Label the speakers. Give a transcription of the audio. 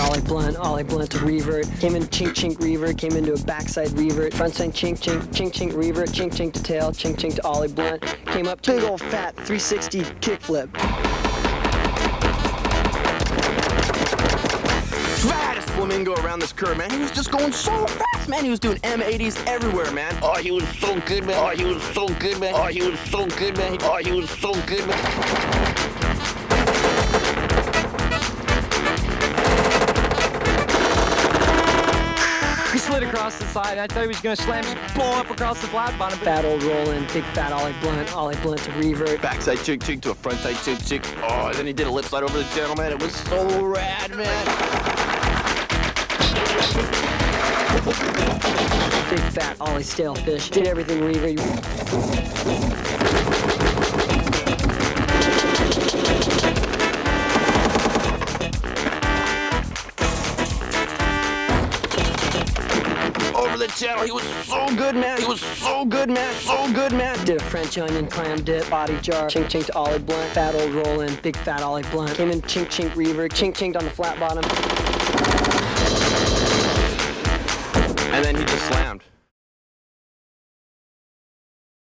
Speaker 1: ollie blunt, ollie blunt to revert. Came in chink chink revert, came into a backside revert. Frontside chink chink, chink chink revert, chink chink to tail, chink chink to ollie blunt. Came up big old fat 360 kickflip.
Speaker 2: Fattest flamingo around this curve, man. He was just going so fast, man. He was doing M80s everywhere, man. Oh, he was so good, man. Oh, he was so good, man. Oh, he was so good, man. Oh, he was so good, man.
Speaker 3: Slid across the side. I thought he was going to slam, just blow up across the flat bottom. But
Speaker 1: Fat old rollin', big fat ollie blunt, ollie blunt to revert.
Speaker 2: Backside chick chick to a frontside chick chick. Oh, and then he did a lip slide over the gentleman. It was so rad, man.
Speaker 1: Big fat ollie stale fish. Did everything revert.
Speaker 2: Over the channel. He was so good, man. He was so good, man. So good, man.
Speaker 1: Did a French onion clam dip, body jar, chink chink to ollie blunt, fat old rollin', big fat ollie blunt. Came in chink chink revert, chink chinked on the flat bottom.